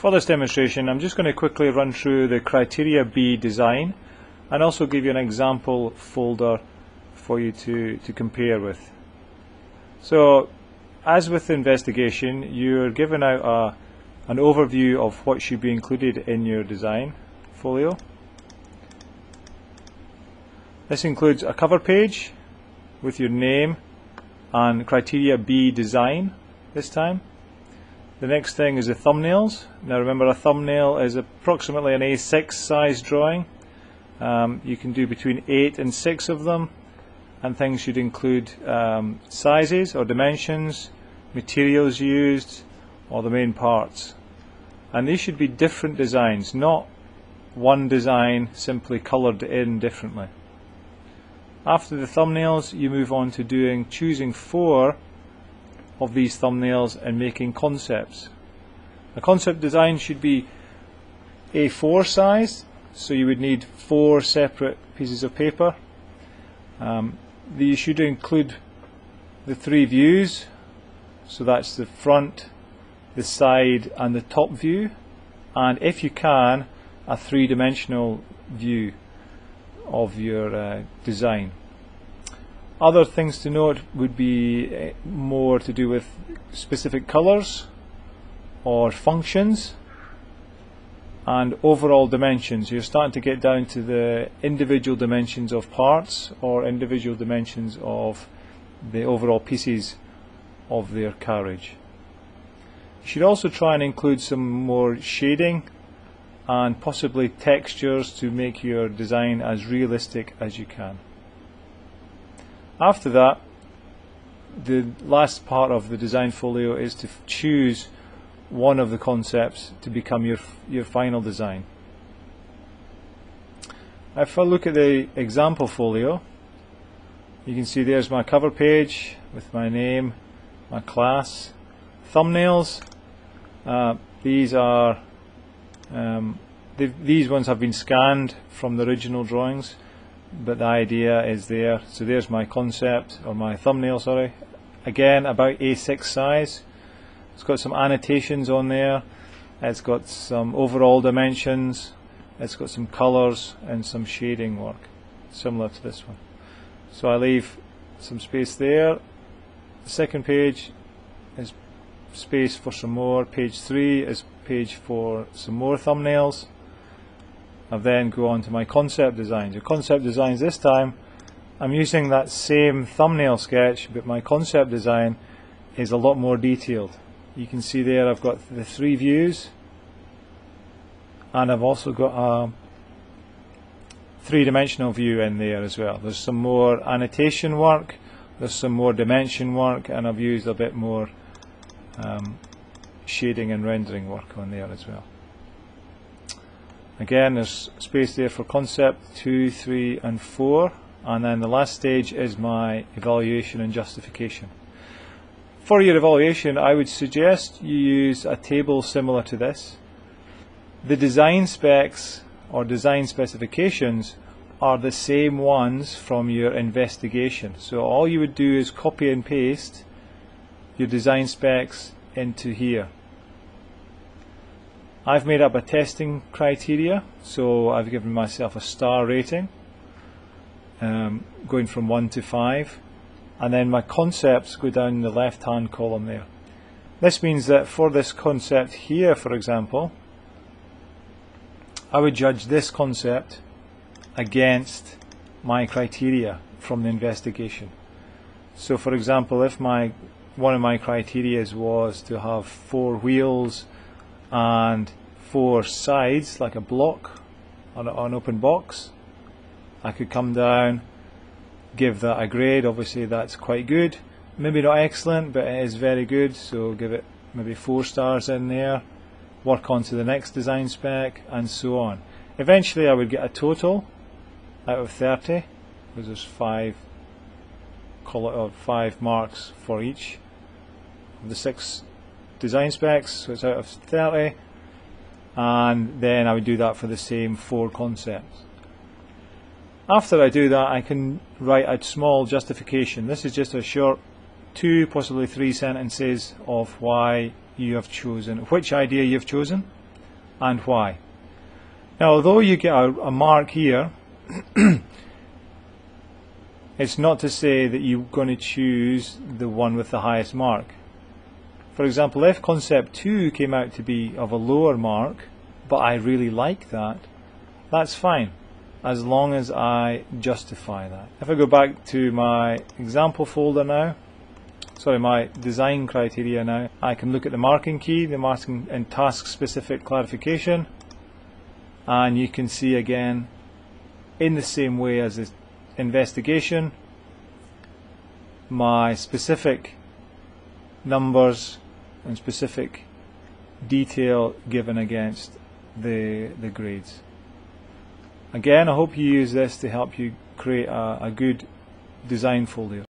For this demonstration I'm just going to quickly run through the Criteria B design and also give you an example folder for you to, to compare with. So as with the investigation you're given out a, an overview of what should be included in your design folio. This includes a cover page with your name and Criteria B design this time the next thing is the thumbnails. Now remember a thumbnail is approximately an A6 size drawing. Um, you can do between 8 and 6 of them and things should include um, sizes or dimensions, materials used or the main parts. And these should be different designs, not one design simply coloured in differently. After the thumbnails you move on to doing choosing four of these thumbnails and making concepts. A concept design should be A4 size, so you would need four separate pieces of paper. Um, these should include the three views, so that's the front, the side and the top view, and if you can, a three-dimensional view of your uh, design. Other things to note would be eh, more to do with specific colours or functions and overall dimensions. You're starting to get down to the individual dimensions of parts or individual dimensions of the overall pieces of their carriage. You should also try and include some more shading and possibly textures to make your design as realistic as you can. After that, the last part of the design folio is to choose one of the concepts to become your, your final design. If I look at the example folio, you can see there's my cover page with my name, my class, thumbnails. Uh, these are um, these ones have been scanned from the original drawings but the idea is there. So there's my concept, or my thumbnail, sorry. Again, about A6 size. It's got some annotations on there. It's got some overall dimensions. It's got some colours and some shading work, similar to this one. So I leave some space there. The second page is space for some more. Page 3 is page for some more thumbnails. I then go on to my concept designs. The concept designs this time, I'm using that same thumbnail sketch, but my concept design is a lot more detailed. You can see there I've got the three views, and I've also got a three-dimensional view in there as well. There's some more annotation work, there's some more dimension work, and I've used a bit more um, shading and rendering work on there as well. Again, there's space there for concept 2, 3 and 4 and then the last stage is my evaluation and justification. For your evaluation I would suggest you use a table similar to this. The design specs or design specifications are the same ones from your investigation. So all you would do is copy and paste your design specs into here. I've made up a testing criteria, so I've given myself a star rating, um, going from 1 to 5, and then my concepts go down the left hand column there. This means that for this concept here, for example, I would judge this concept against my criteria from the investigation. So for example, if my one of my criteria was to have four wheels and four sides like a block on an open box. I could come down give that a grade. Obviously that's quite good. Maybe not excellent but it is very good so give it maybe four stars in there. Work on to the next design spec and so on. Eventually I would get a total out of 30 because there's five of five marks for each of the six design specs, so it's out of 30, and then I would do that for the same four concepts. After I do that, I can write a small justification. This is just a short two, possibly three sentences of why you have chosen, which idea you've chosen, and why. Now, although you get a, a mark here, it's not to say that you're going to choose the one with the highest mark. For example, if concept 2 came out to be of a lower mark, but I really like that, that's fine, as long as I justify that. If I go back to my example folder now, sorry, my design criteria now, I can look at the marking key, the marking and task specific clarification, and you can see again, in the same way as the investigation, my specific numbers and specific detail given against the, the grades. Again, I hope you use this to help you create a, a good design folio.